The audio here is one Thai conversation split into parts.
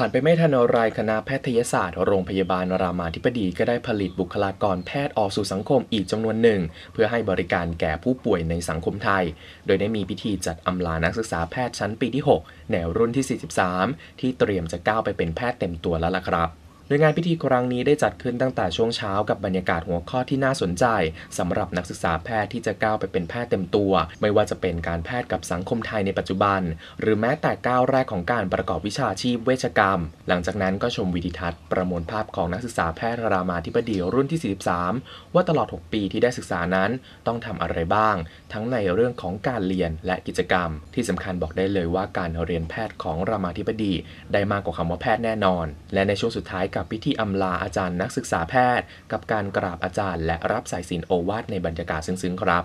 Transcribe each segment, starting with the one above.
ผ่านไปไม่ทันไรคณะแพทยศาสตร์โรงพยาบาลรามาธิบดีก็ได้ผลิตบุคลากรแพทย์ออกสู่สังคมอีกจำนวนหนึ่ง เพื่อให้บริการแก่ผู้ป่วยในสังคมไทย โดยได้มีพิธีจัดอำลานักศึกษาแพทย์ชั้นปีที่ 6 แนวรุ่นที่ 43 ที่เตรียมจะก้าวไปเป็นแพทย์เต็มตัวแล้วล่ะครับ โดยงานพิธีครั้งนี้ได้จัดขึ้นตั้งแต่ช่วงเช้ากับบรรยากาศหัวข้อที่น่าสนใจสำหรับนักศึกษาแพทย์ที่จะก้าวไปเป็นแพทย์เต็มตัว ไม่ว่าจะเป็นการแพทย์กับสังคมไทยในปัจจุบัน หรือแม้แต่ก้าวแรกของการประกอบวิชาชีพเวชกรรม หลังจากนั้นก็ชมวิดีทัศน์ประมวลภาพของนักศึกษาแพทย์รามาธิบดีรุ่นที่ 43 ว่าตลอด 6 ปีที่ได้ศึกษานั้นต้องทำอะไรบ้าง ทั้งในเรื่องของการเรียนและกิจกรรม ที่สำคัญบอกได้เลยว่าการเรียนแพทย์ของรามาธิบดี ได้มากกว่าคำว่าแพทย์แน่นอน และในช่วงสุดท้ายกับพิธีอำลาอาจารย์นักศึกษาแพทย์ กับการกราบอาจารย์ และรับสายสินโอวาทในบรรยากาศซึ้งๆครับ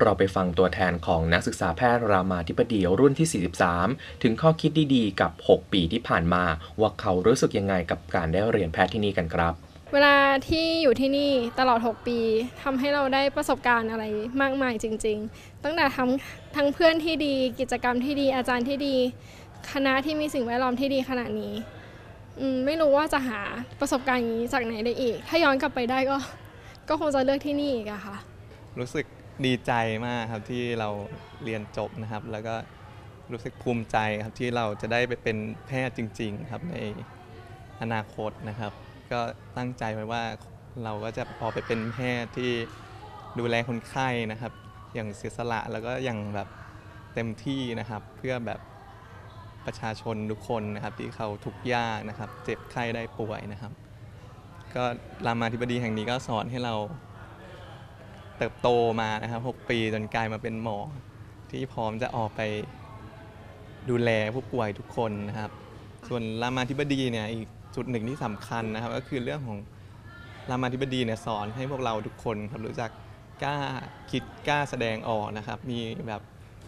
เราไปฟังตัวแทนของนักศึกษาแพทย์รามาธิบดีรุ่นที่ 43 ถึงข้อคิดดีๆ กับ 6 ปีที่ผ่านมา ว่าเขารู้สึกยังไงกับการได้เรียนแพทย์ที่นี่กันครับ เวลาที่อยู่ที่นี่ตลอด 6 ปีทำให้เราได้ประสบการณ์อะไรมากมายจริง ๆ ตั้งแต่ทั้งทั้งเพื่อนที่ดี กิจกรรมที่ดีอาจารย์ที่ดี คณะที่มีสิ่งแวดล้อมที่ดีขนาดนี้ ไม่รู้ว่าจะหาประสบการณ์อย่างนี้จากไหนได้อีก ถ้าย้อนกลับไปได้ก็ ก็คงจะเลือกที่นี่อีกอะค่ะ รู้สึกดีใจมากครับที่เราเรียนจบนะครับ แล้วก็รู้สึกภูมิใจครับที่เราจะได้ไปเป็นแพทย์จริง ๆ ครับในอนาคตนะครับ ก็ตั้งใจไว้ว่าเราก็จะพอไปเป็นแพทย์ที่ดูแลคนไข้นะครับ อย่างเสียสละแล้วก็อย่างแบบเต็มที่นะครับ เพื่อแบบ ประชาชนทุกคนนะครับที่เขาทุกข์ยากนะครับ เจ็บไข้ได้ป่วยนะครับ ก็รามาธิบดีแห่งนี้ก็สอนให้เราเติบโตมานะครับ 6 ปีจนกลายมาเป็นหมอ ที่พร้อมจะออกไปดูแลผู้ป่วยทุกคนนะครับ ส่วนรามาธิบดีเนี่ยอีกจุดหนึ่งที่สำคัญนะครับ ก็คือเรื่องของรามาธิบดีเนี่ยสอนให้พวกเราทุกคนครับรู้จักกล้าคิดกล้าแสดงออกนะครับ มีแบบ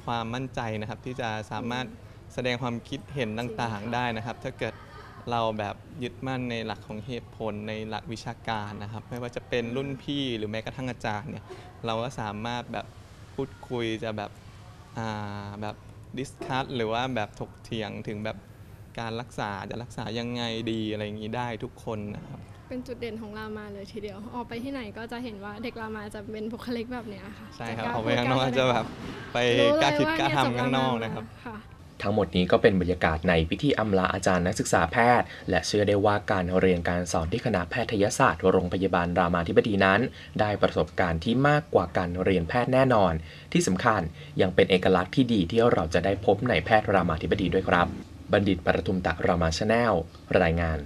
ความมั่นใจนะครับที่จะสามารถ แสดงความคิดเห็นต่างๆได้นะครับ ถ้าเกิดเราแบบยึดมั่นในหลักของเหตุผลในหลักวิชาการนะครับ ไม่ว่าจะเป็นรุ่นพี่หรือแม้กระทั่งอาจารย์เนี่ยเราก็สามารถแบบพูดคุยจะแบบอ่าแบบดิสคัสหรือว่าแบบถกเถียงถึงแบบการรักษาจะรักษายังไงดีอะไรอย่างนี้ได้ทุกคนนะครับ เป็นจุดเด่นของรามาเลยทีเดียว ออกไปที่ไหนก็จะเห็นว่าเด็กรามาจะเป็นบุคลิกแบบเนี้ยค่ะใช่ครับจะล้ออกไปข้างนอกพูจะแบบไปรู้เลยกล้าคิดว่กล้าเยจทำข้างนอกรมนะครับ ค่ะ ทั้งหมดนี้ก็เป็นบรรยากาศในพิธีอำลาอาจารย์นักศึกษาแพทย์ และเชื่อได้ว่าการเรียนการสอนที่คณะแพทยศาสตร์โรงพยาบาลรามาธิบดีนั้น ได้ประสบการณ์ที่มากกว่าการเรียนแพทย์แน่นอน ที่สำคัญยังเป็นเอกลักษณ์ที่ดีที่เราจะได้พบในแพทย์รามาธิบดีด้วยครับ บัณฑิตประทุมตะรามาชาแนลรายงาน